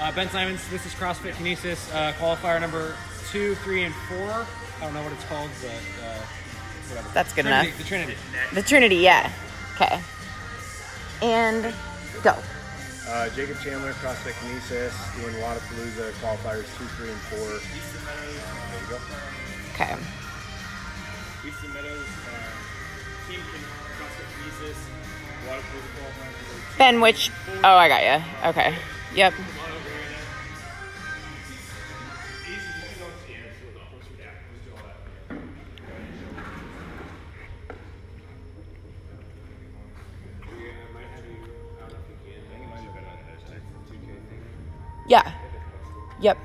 Uh, ben Simons, this is CrossFit Kinesis uh, qualifier number two, three, and four. I don't know what it's called, but uh, whatever. That's good Trinity, enough. The Trinity. The Trinity, yeah. Okay. And go. Uh, Jacob Chandler, CrossFit Kinesis, doing Wodapalooza qualifiers two, three, and four. There you go. Okay. Easton Meadows, uh, Team CrossFit Kinesis, Wodapalooza qualifier number two. Ben, which? Oh, I got you. Okay. Yep. Yeah. Yep.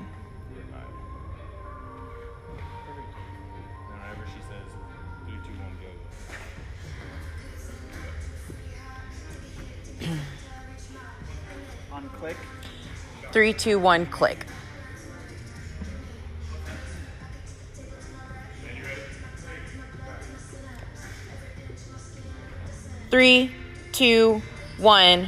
She says three, two, one, click. Three, two, one,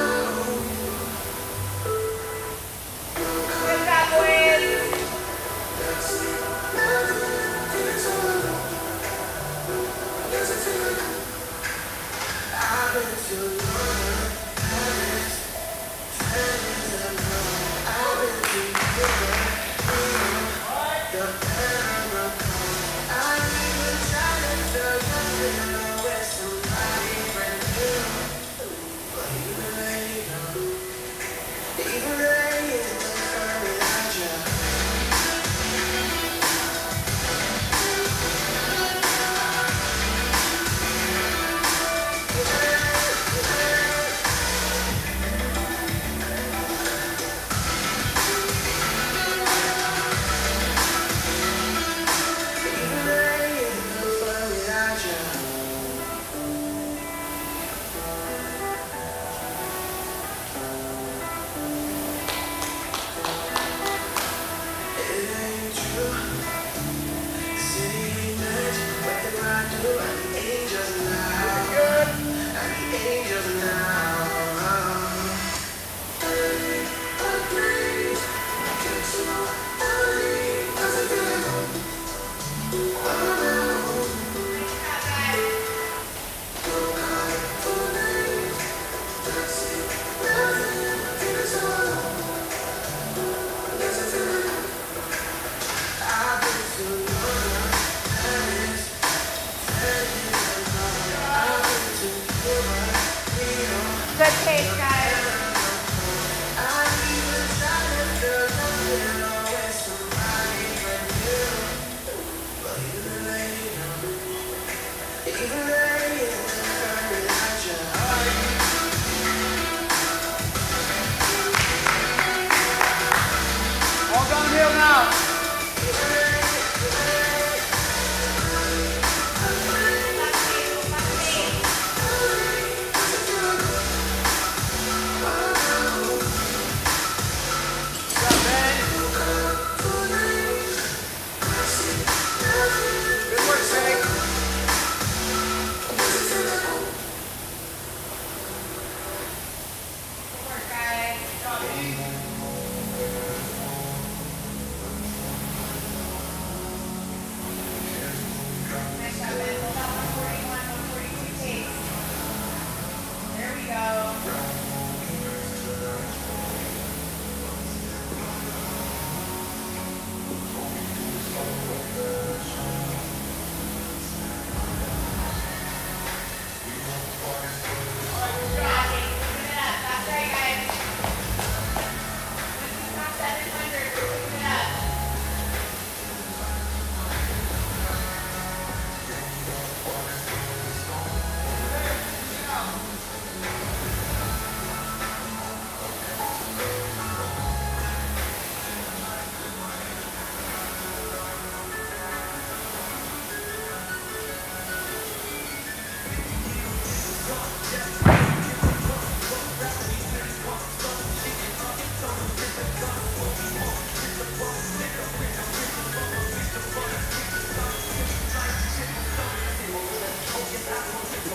Good pace,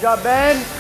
job, Ben.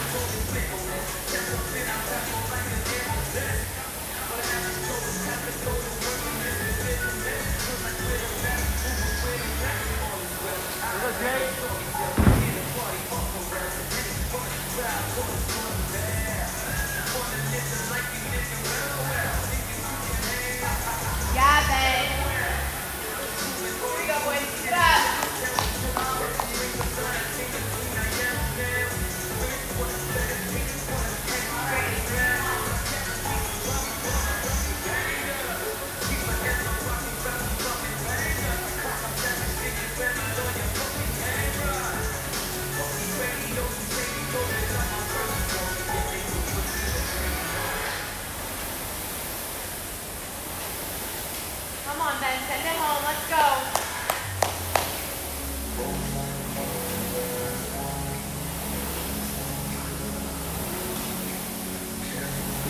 Send it home. Let's go.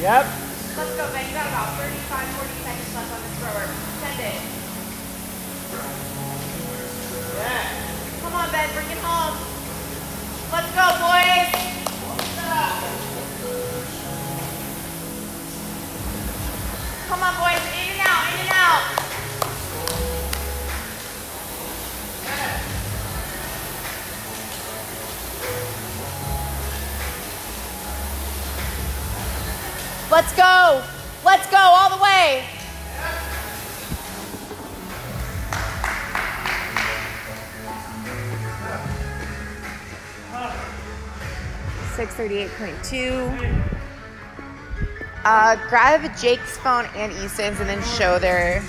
Yep. Let's go, Ben. You got about 35, 40 seconds left on this thrower. Send it. Yeah. Come on, Ben. Bring it home. Let's go, boys. Come on, boys. In and out. In and out. Let's go. Let's go all the way. Six thirty-eight point two. Uh, grab Jake's phone and Easton's, and then show their.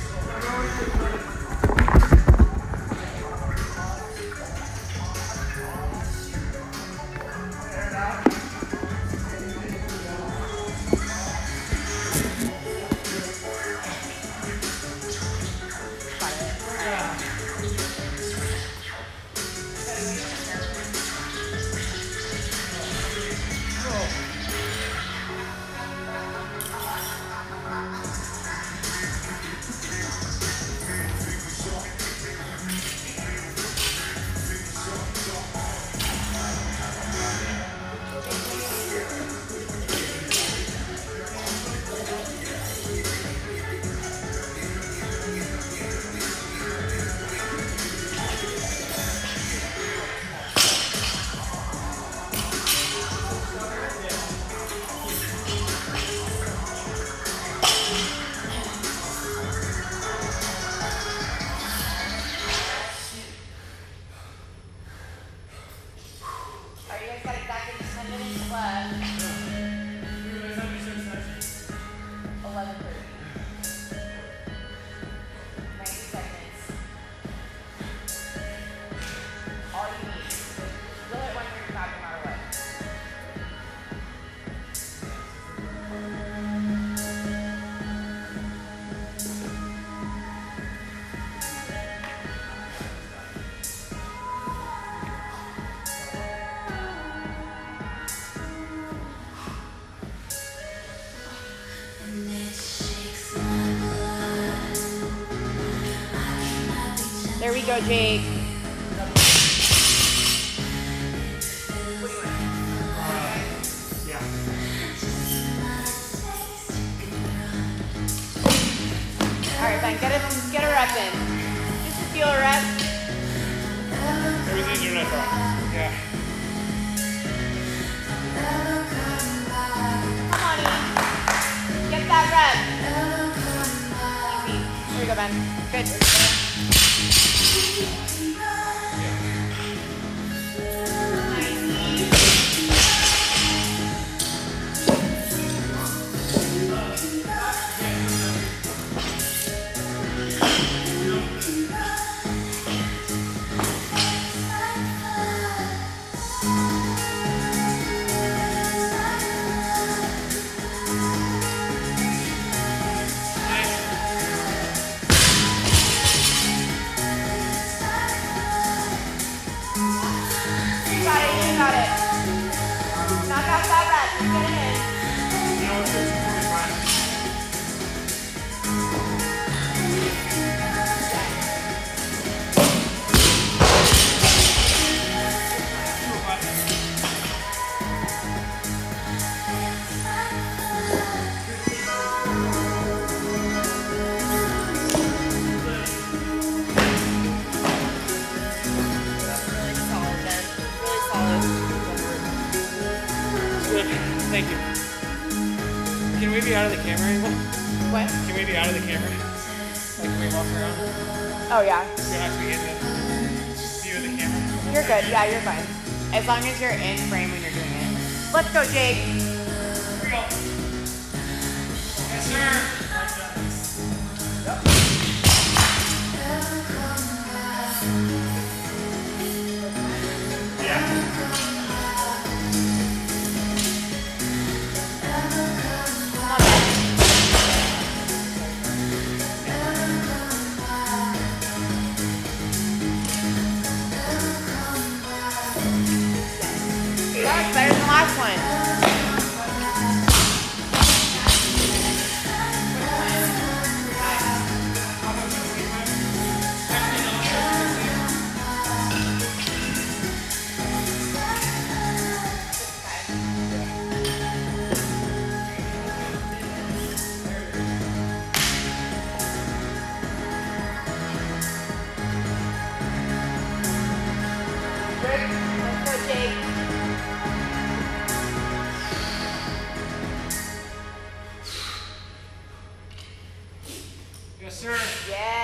Go, Jake. All right, fine. Get get a rep in. Just to feel a rep. Everything's your neck Yeah. Come on, Ian. Get that rep. Easy. Here we go, Ben. Good. Be out of the camera angle? What? Can we be out of the camera? Like, can we walk around? Oh yeah. We're actually in the view of the camera. You're good. Yeah, you're fine. As long as you're in frame when you're doing it. Let's go, Jake. Here we go. Yes, sir. Yes, sir. Yes.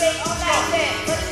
Let's go, Jake. Oh,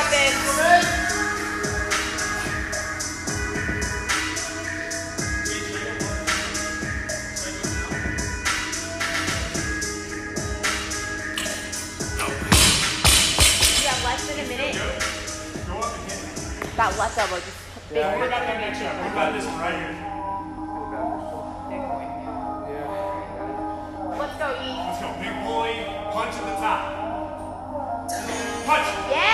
got this. You got less than a minute. Got left elbow. Just big yeah, that dimension. I got this one right here. Let's go, E. Let's go. Big boy. Punch at the top. Punch. Yeah!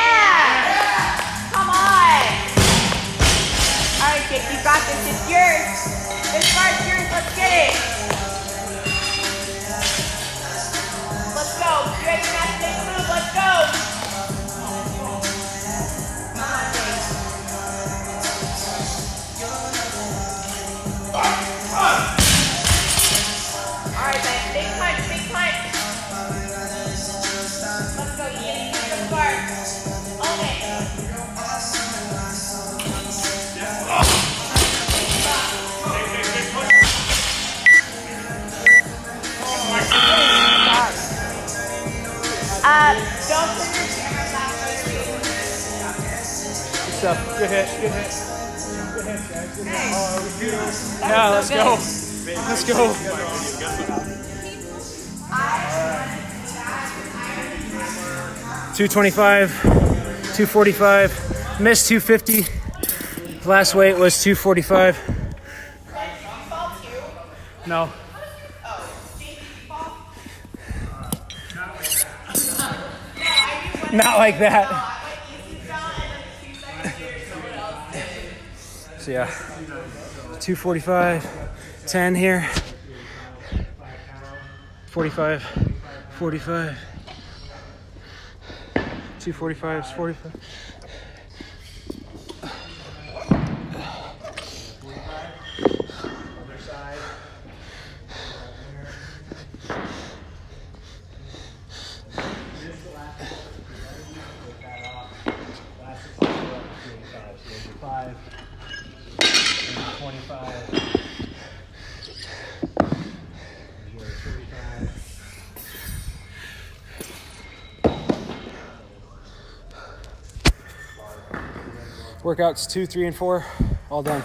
Don't put your camera back What's up? Good hit. Good hit. Good hit, guys. Good hit. Yeah, let's go. Let's go. Two twenty-five, two forty-five, missed two fifty. Last weight was two forty-five. No. Not like that. So yeah, 245, 10 here. 45, 45. 245 is 45. Workouts two, three, and four, all done.